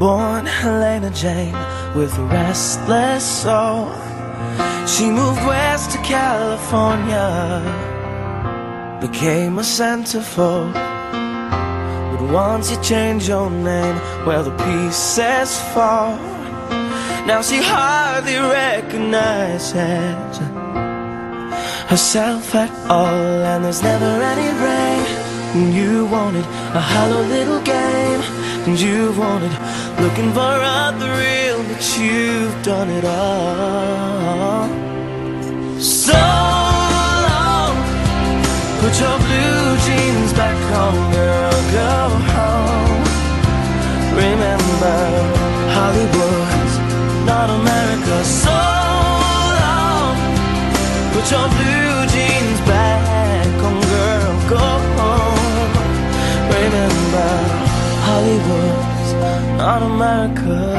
Born Helena Jane with a restless soul. She moved west to California, became a centerfold. But once you change your name, well, the pieces fall. Now she hardly recognizes herself at all, and there's never any rain. You wanted a hollow little game, and you've wanted looking for a thrill, but you've done it all. So long, put your blue jeans back on, girl, go home. Remember, Hollywood's not America. So long, put your blue jeans back on, girl, go home. Remember, Hollywood's not America.